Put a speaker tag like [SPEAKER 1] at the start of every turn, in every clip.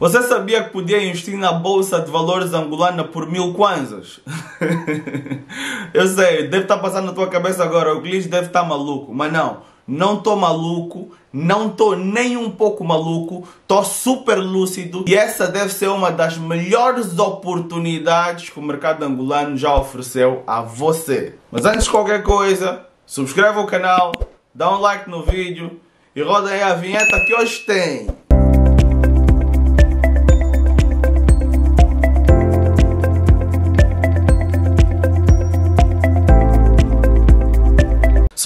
[SPEAKER 1] Você sabia que podia investir na Bolsa de Valores angolana por mil kwanzas? Eu sei, deve estar passando na tua cabeça agora, o Glitch deve estar maluco, mas não, não estou maluco, não estou nem um pouco maluco, estou super lúcido e essa deve ser uma das melhores oportunidades que o mercado angolano já ofereceu a você. Mas antes de qualquer coisa, subscreva o canal, dá um like no vídeo e roda aí a vinheta que hoje tem.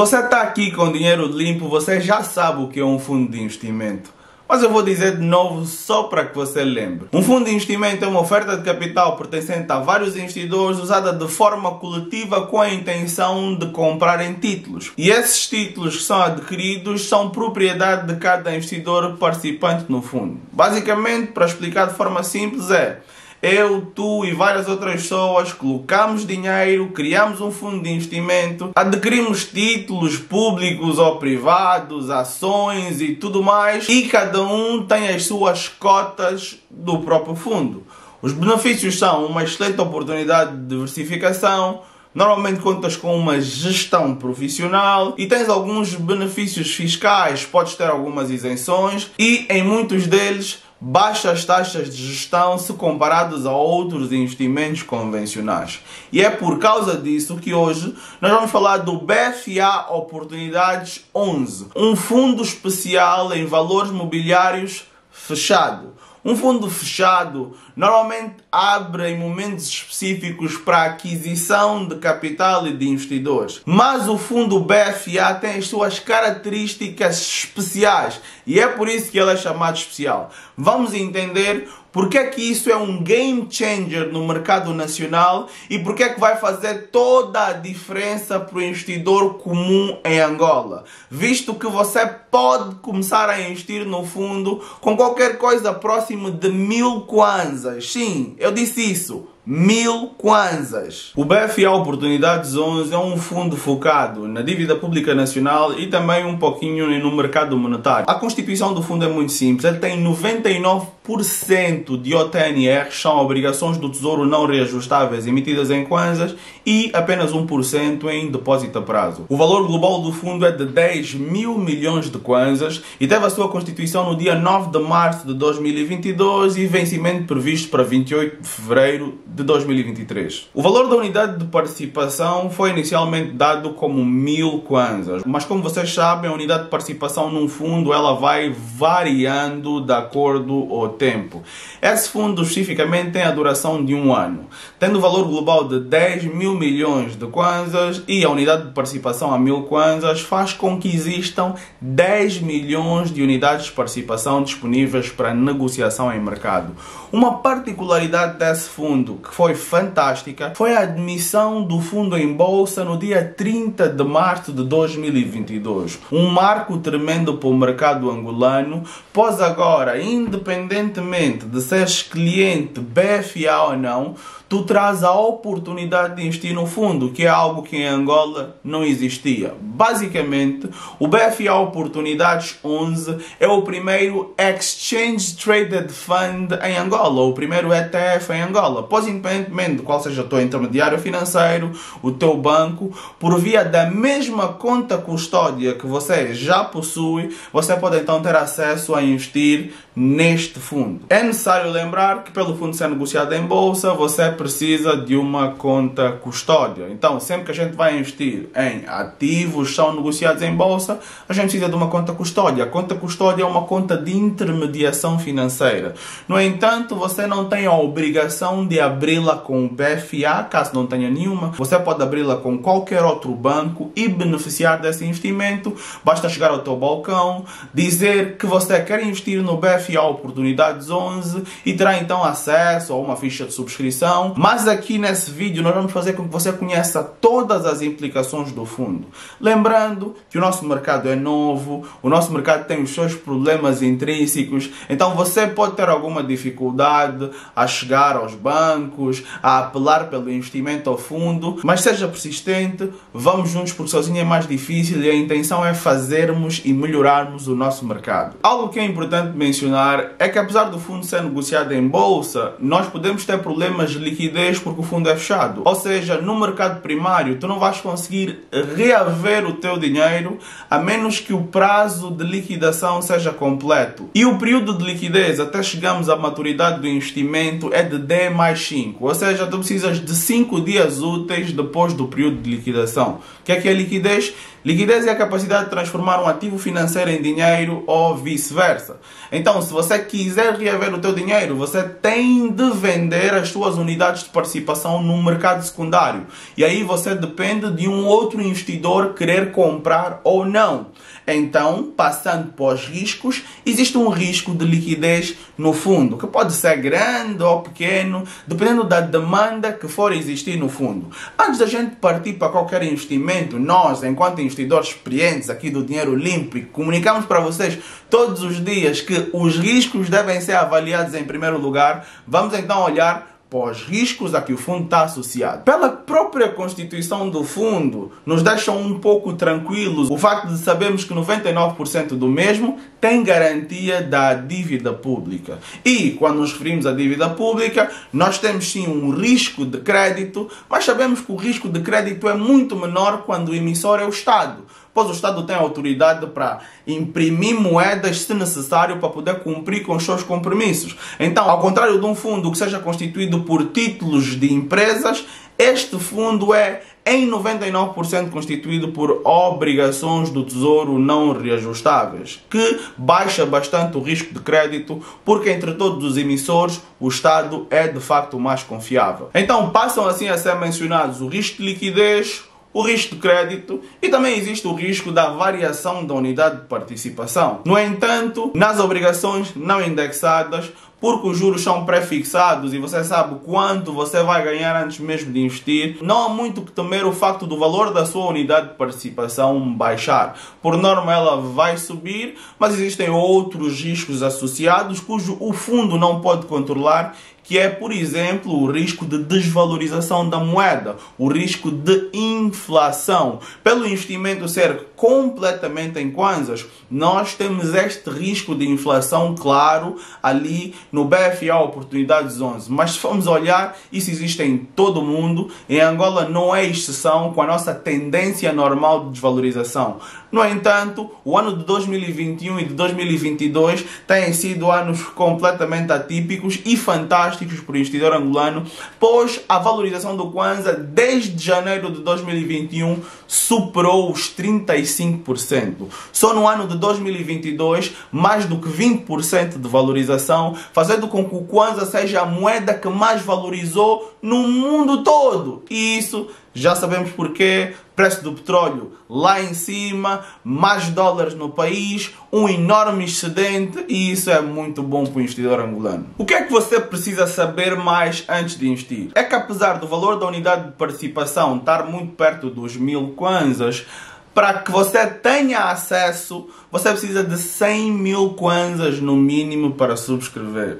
[SPEAKER 1] Você está aqui com dinheiro limpo, você já sabe o que é um fundo de investimento. Mas eu vou dizer de novo só para que você lembre. Um fundo de investimento é uma oferta de capital pertencente a vários investidores usada de forma coletiva com a intenção de comprarem títulos. E esses títulos que são adquiridos são propriedade de cada investidor participante no fundo. Basicamente, para explicar de forma simples, é eu, tu e várias outras pessoas colocamos dinheiro, criamos um fundo de investimento, adquirimos títulos públicos ou privados, ações e tudo mais, e cada um tem as suas cotas do próprio fundo. Os benefícios são uma excelente oportunidade de diversificação, Normalmente contas com uma gestão profissional e tens alguns benefícios fiscais, podes ter algumas isenções e em muitos deles baixas taxas de gestão se comparados a outros investimentos convencionais. E é por causa disso que hoje nós vamos falar do BFA Oportunidades 11, um fundo especial em valores mobiliários fechado. Um fundo fechado normalmente abre em momentos específicos para aquisição de capital e de investidores. Mas o fundo BFA tem as suas características especiais e é por isso que ele é chamado especial. Vamos entender porque é que isso é um game changer no mercado nacional e porque é que vai fazer toda a diferença para o investidor comum em Angola. Visto que você pode começar a investir no fundo com qualquer coisa próximo de mil kwanzas. Sim, eu disse isso mil kwanzas. O BFA Oportunidades 11 é um fundo focado na dívida pública nacional e também um pouquinho no mercado monetário. A constituição do fundo é muito simples, ele tem 99% de OTNR, são obrigações do Tesouro não reajustáveis emitidas em kwanzas e apenas 1% em depósito a prazo. O valor global do fundo é de 10 mil milhões de kwanzas e teve a sua constituição no dia 9 de março de 2022 e vencimento previsto para 28 de fevereiro de de 2023. O valor da unidade de participação foi inicialmente dado como mil kwanzas, mas como vocês sabem, a unidade de participação num fundo ela vai variando de acordo ao tempo. Esse fundo especificamente tem a duração de um ano, tendo o valor global de 10 mil milhões de kwanzas e a unidade de participação a mil kwanzas faz com que existam 10 milhões de unidades de participação disponíveis para negociação em mercado. Uma particularidade desse fundo que foi fantástica foi a admissão do fundo em bolsa no dia 30 de março de 2022. Um marco tremendo para o mercado angolano, pois agora, independentemente de seres cliente BFA ou não, tu traz a oportunidade de investir no fundo, que é algo que em Angola não existia. Basicamente, o BFA Oportunidades 11 é o primeiro Exchange Traded Fund em Angola, o primeiro ETF em Angola. Pois, independentemente de qual seja o teu intermediário financeiro, o teu banco, por via da mesma conta custódia que você já possui, você pode então ter acesso a investir neste fundo. É necessário lembrar que pelo fundo ser negociado em bolsa, você precisa de uma conta custódia. Então, sempre que a gente vai investir em ativos são negociados em bolsa, a gente precisa de uma conta custódia. A conta custódia é uma conta de intermediação financeira. No entanto, você não tem a obrigação de abri-la com o BFA, caso não tenha nenhuma. Você pode abri-la com qualquer outro banco e beneficiar desse investimento. Basta chegar ao teu balcão, dizer que você quer investir no BFA Oportunidades 11 e terá então acesso a uma ficha de subscrição mas aqui nesse vídeo nós vamos fazer com que você conheça todas as implicações do fundo. Lembrando que o nosso mercado é novo, o nosso mercado tem os seus problemas intrínsecos, então você pode ter alguma dificuldade a chegar aos bancos, a apelar pelo investimento ao fundo, mas seja persistente, vamos juntos porque sozinho é mais difícil e a intenção é fazermos e melhorarmos o nosso mercado. Algo que é importante mencionar é que apesar do fundo ser negociado em bolsa, nós podemos ter problemas de liquidez porque o fundo é fechado. Ou seja, no mercado primário, tu não vais conseguir reaver o teu dinheiro a menos que o prazo de liquidação seja completo. E o período de liquidez até chegamos à maturidade do investimento é de D mais 5. Ou seja, tu precisas de 5 dias úteis depois do período de liquidação. O que é que é liquidez? Liquidez é a capacidade de transformar um ativo financeiro em dinheiro ou vice-versa. Então, se você quiser reaver o teu dinheiro, você tem de vender as suas unidades de participação no mercado secundário. E aí você depende de um outro investidor querer comprar ou não. Então, passando para os riscos, existe um risco de liquidez no fundo, que pode ser grande ou pequeno, dependendo da demanda que for existir no fundo. Antes da gente partir para qualquer investimento, nós, enquanto investidores experientes aqui do Dinheiro Limpo, comunicamos para vocês todos os dias que os riscos devem ser avaliados em primeiro lugar. Vamos então olhar pós riscos a que o fundo está associado. Pela própria constituição do fundo, nos deixam um pouco tranquilos o facto de sabermos que 99% do mesmo tem garantia da dívida pública. E quando nos referimos à dívida pública, nós temos sim um risco de crédito, mas sabemos que o risco de crédito é muito menor quando o emissor é o Estado pois o Estado tem autoridade para imprimir moedas, se necessário, para poder cumprir com os seus compromissos. Então, ao contrário de um fundo que seja constituído por títulos de empresas, este fundo é em 99% constituído por obrigações do Tesouro não reajustáveis, que baixa bastante o risco de crédito, porque entre todos os emissores o Estado é de facto o mais confiável. Então passam assim a ser mencionados o risco de liquidez, o risco de crédito e também existe o risco da variação da unidade de participação. No entanto, nas obrigações não indexadas, porque os juros são prefixados e você sabe quanto você vai ganhar antes mesmo de investir, não há muito que temer o facto do valor da sua unidade de participação baixar. Por norma, ela vai subir, mas existem outros riscos associados cujo o fundo não pode controlar que é, por exemplo, o risco de desvalorização da moeda, o risco de inflação. Pelo investimento ser completamente em kwanzas, nós temos este risco de inflação claro ali no BFA Oportunidades 11. Mas se formos olhar, isso existe em todo o mundo. Em Angola não é exceção com a nossa tendência normal de desvalorização. No entanto, o ano de 2021 e de 2022 têm sido anos completamente atípicos e fantásticos para o investidor angolano, pois a valorização do Kwanza desde janeiro de 2021 superou os 35%. Só no ano de 2022, mais do que 20% de valorização, fazendo com que o Kwanza seja a moeda que mais valorizou no mundo todo. E isso já sabemos porquê. Preço do petróleo lá em cima, mais dólares no país, um enorme excedente e isso é muito bom para o investidor angolano. O que é que você precisa saber mais antes de investir? É que apesar do valor da unidade de participação estar muito perto dos mil kwanzas, para que você tenha acesso, você precisa de 100 mil kwanzas no mínimo para subscrever.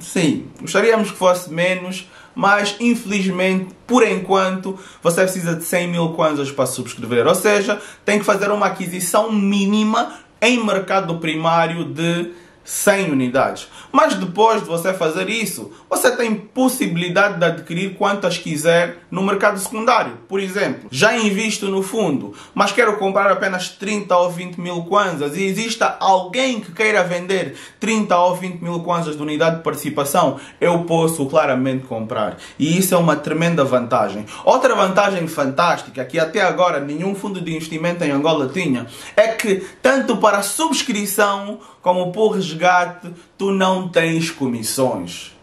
[SPEAKER 1] Sim, gostaríamos que fosse menos, mas infelizmente, por enquanto, você precisa de 100 mil kwanzas para subscrever. Ou seja, tem que fazer uma aquisição mínima em mercado primário de 100 unidades. Mas depois de você fazer isso, você tem possibilidade de adquirir quantas quiser no mercado secundário. Por exemplo, já invisto no fundo, mas quero comprar apenas 30 ou 20 mil kwanzas e exista alguém que queira vender 30 ou 20 mil kwanzas de unidade de participação, eu posso claramente comprar. E isso é uma tremenda vantagem. Outra vantagem fantástica que até agora nenhum fundo de investimento em Angola tinha é que tanto para subscrição como por resgate, tu não tens comissões.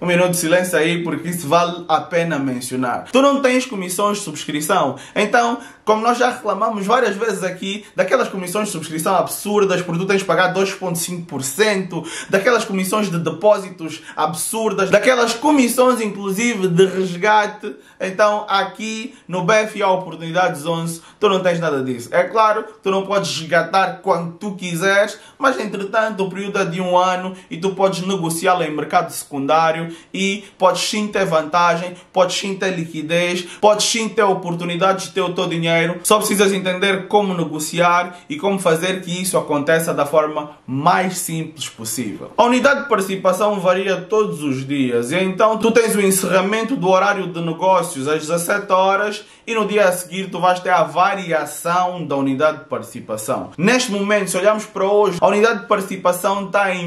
[SPEAKER 1] Um minuto de silêncio aí, porque isso vale a pena mencionar. Tu não tens comissões de subscrição. Então, como nós já reclamamos várias vezes aqui, daquelas comissões de subscrição absurdas, porque tu tens de pagar 2,5%, daquelas comissões de depósitos absurdas, daquelas comissões, inclusive, de resgate. Então, aqui no BFA Oportunidades 11, tu não tens nada disso. É claro, tu não podes resgatar quando tu quiseres, mas entretanto, o período é de um ano e tu podes negociá-lo em mercado secundário e podes sim ter vantagem, podes sim ter liquidez, podes sim ter oportunidade de ter o teu dinheiro. Só precisas entender como negociar e como fazer que isso aconteça da forma mais simples possível. A unidade de participação varia todos os dias e então tu tens o encerramento do horário de negócios às 17 horas e no dia a seguir tu vais ter a variação da unidade de participação. Neste momento, se olharmos para hoje, a unidade de participação está em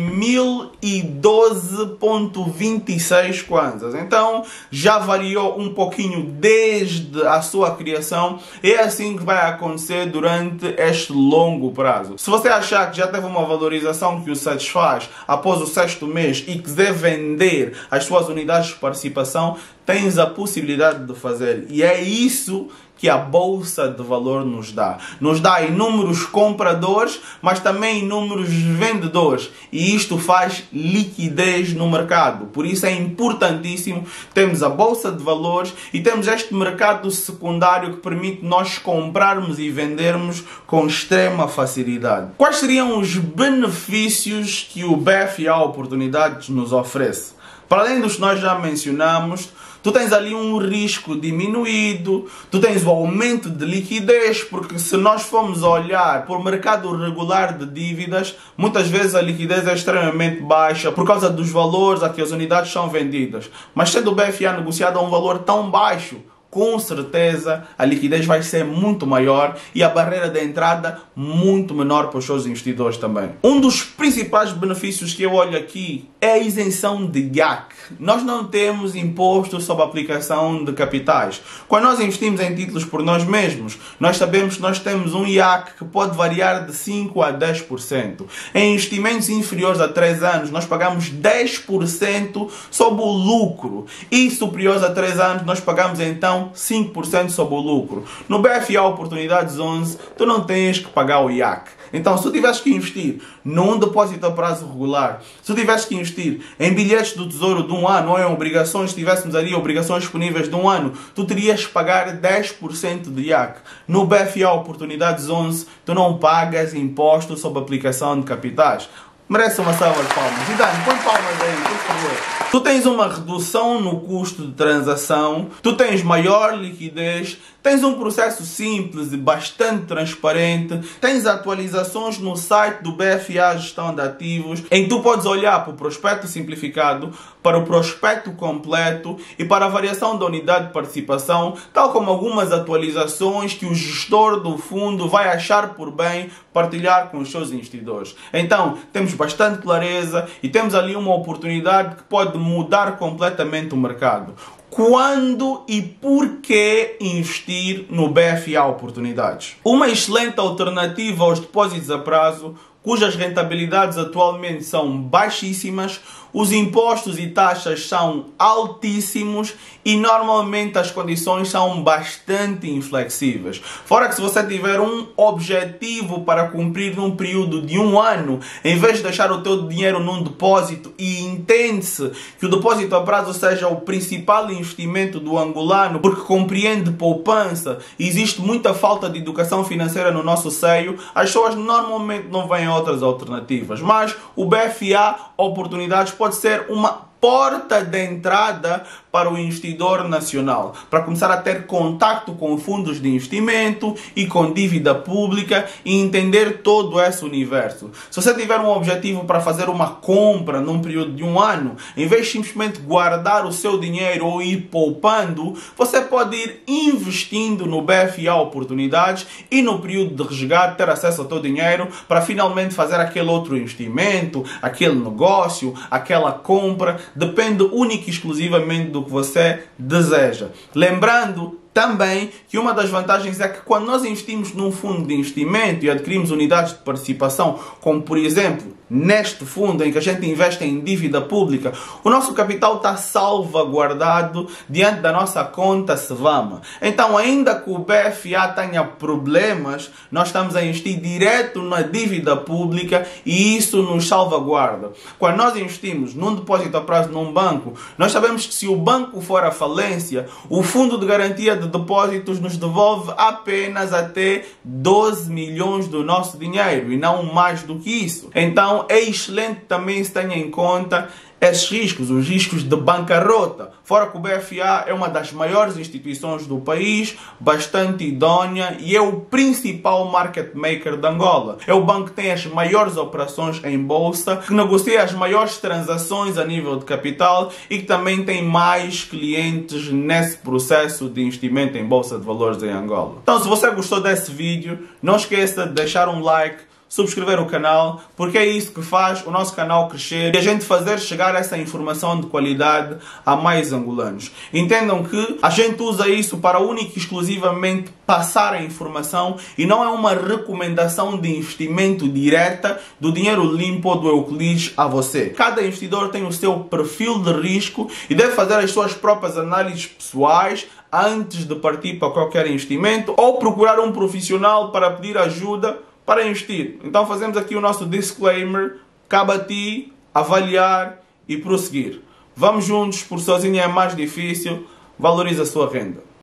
[SPEAKER 1] 1012.26 kwanzas. Então já variou um pouquinho desde a sua criação. É assim que vai acontecer durante este longo prazo. Se você achar que já teve uma valorização que o satisfaz após o sexto mês e quiser vender as suas unidades de participação, tens a possibilidade de fazer. E é isso que a bolsa de valor nos dá. Nos dá inúmeros compradores, mas também inúmeros vendedores. E isto faz liquidez no mercado. Por isso é importantíssimo temos a bolsa de valores e temos este mercado secundário que permite nós comprarmos e vendermos com extrema facilidade. Quais seriam os benefícios que o BFA Oportunidades nos oferece? Para além dos que nós já mencionamos, tu tens ali um risco diminuído, tu tens o aumento de liquidez, porque se nós formos olhar por mercado regular de dívidas, muitas vezes a liquidez é extremamente baixa por causa dos valores a que as unidades são vendidas. Mas sendo o BFA negociado a um valor tão baixo, com certeza a liquidez vai ser muito maior e a barreira de entrada muito menor para os seus investidores também. Um dos principais benefícios que eu olho aqui é a isenção de IAC. Nós não temos imposto sobre a aplicação de capitais. Quando nós investimos em títulos por nós mesmos, nós sabemos que nós temos um IAC que pode variar de 5 a 10%. Em investimentos inferiores a 3 anos, nós pagamos 10% sobre o lucro. E superiores a 3 anos, nós pagamos então 5% sobre o lucro. No BFA Oportunidades 11, tu não tens que pagar o IAC. Então, se tu tivesse que investir num depósito a prazo regular, se tu tivesse que investir em bilhetes do tesouro de um ano ou em obrigações, se tivéssemos ali obrigações disponíveis de um ano, tu terias que pagar 10% de IAC. No BFA Oportunidades 11, tu não pagas imposto sobre aplicação de capitais. Merece uma salva de palmas. E põe palmas aí, por favor. Tu tens uma redução no custo de transação, tu tens maior liquidez, tens um processo simples e bastante transparente, tens atualizações no site do BFA Gestão de Ativos, em que tu podes olhar para o prospecto simplificado, para o prospecto completo e para a variação da unidade de participação, tal como algumas atualizações que o gestor do fundo vai achar por bem partilhar com os seus investidores. Então, temos bastante clareza e temos ali uma oportunidade que pode mudar completamente o mercado. Quando e por que investir no BFA Oportunidades? Uma excelente alternativa aos depósitos a prazo, cujas rentabilidades atualmente são baixíssimas, os impostos e taxas são altíssimos e normalmente as condições são bastante inflexíveis. Fora que se você tiver um objetivo para cumprir num período de um ano, em vez de deixar o teu dinheiro num depósito e entende-se que o depósito a prazo seja o principal investimento do angolano, porque compreende poupança, existe muita falta de educação financeira no nosso seio, as pessoas normalmente não veem outras alternativas. Mas o BFA Oportunidades pode ser uma porta de entrada para o investidor nacional, para começar a ter contato com fundos de investimento e com dívida pública e entender todo esse universo. Se você tiver um objetivo para fazer uma compra num período de um ano, em vez de simplesmente guardar o seu dinheiro ou ir poupando, você pode ir investindo no BFA Oportunidades e no período de resgate ter acesso ao seu dinheiro para finalmente fazer aquele outro investimento, aquele negócio, aquela compra depende única e exclusivamente do que você deseja. Lembrando também que uma das vantagens é que quando nós investimos num fundo de investimento e adquirimos unidades de participação, como por exemplo neste fundo em que a gente investe em dívida pública, o nosso capital está salvaguardado diante da nossa conta SEVAMA. Então, ainda que o BFA tenha problemas, nós estamos a investir direto na dívida pública e isso nos salvaguarda. Quando nós investimos num depósito a prazo num banco, nós sabemos que se o banco for à falência, o fundo de garantia de depósitos nos devolve apenas até 12 milhões do nosso dinheiro e não mais do que isso. Então, é excelente também se tenha em conta esses riscos, os riscos de bancarrota. Fora que o BFA é uma das maiores instituições do país, bastante idônea e é o principal market maker de Angola. É o banco que tem as maiores operações em bolsa, que negocia as maiores transações a nível de capital e que também tem mais clientes nesse processo de investimento em bolsa de valores em Angola. Então, se você gostou desse vídeo, não esqueça de deixar um like subscrever o canal, porque é isso que faz o nosso canal crescer e a gente fazer chegar essa informação de qualidade a mais angolanos. Entendam que a gente usa isso para única e exclusivamente passar a informação e não é uma recomendação de investimento direta do dinheiro limpo do Euclides a você. Cada investidor tem o seu perfil de risco e deve fazer as suas próprias análises pessoais antes de partir para qualquer investimento ou procurar um profissional para pedir ajuda para investir. Então fazemos aqui o nosso disclaimer. Cabe a ti avaliar e prosseguir. Vamos juntos, por sozinho é mais difícil. Valorize a sua renda.